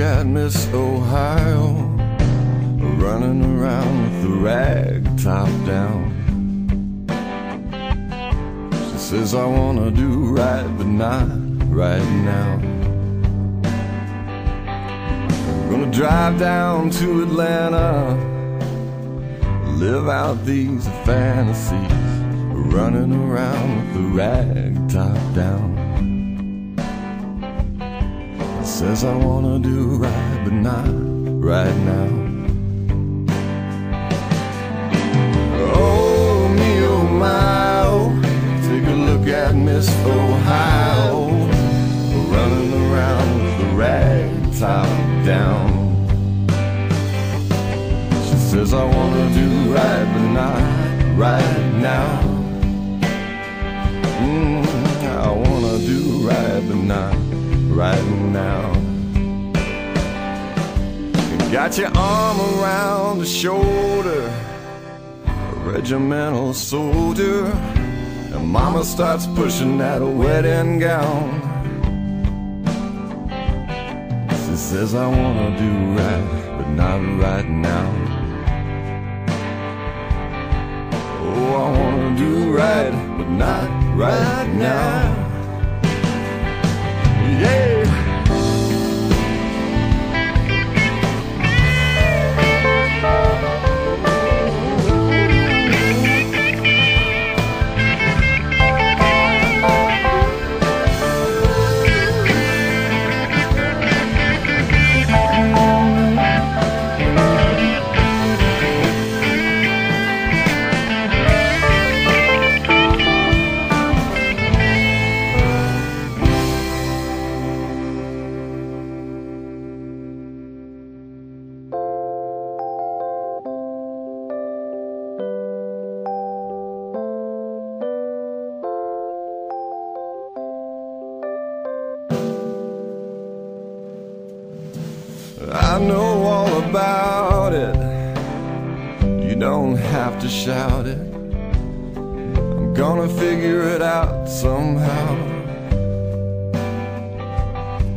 at Miss Ohio running around with the rag top down. She says, I wanna do right, but not right now. I'm Gonna drive down to Atlanta, live out these fantasies, running around with the rag top down. Says I wanna do right, but not right now. Got your arm around the shoulder, a regimental soldier, and mama starts pushing that wedding gown. She says, I wanna do right, but not right now. Oh, I wanna do right, but not right now. Yeah. I know all about it. You don't have to shout it. I'm gonna figure it out somehow.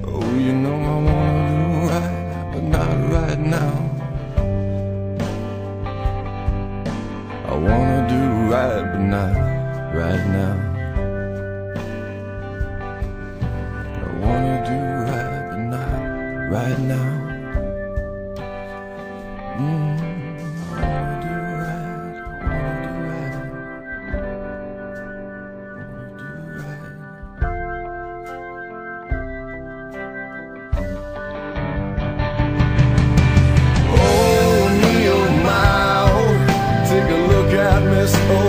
Oh, you know I wanna do right, but not right now. I wanna do right, but not right now. I wanna do right, but not right now. this oh,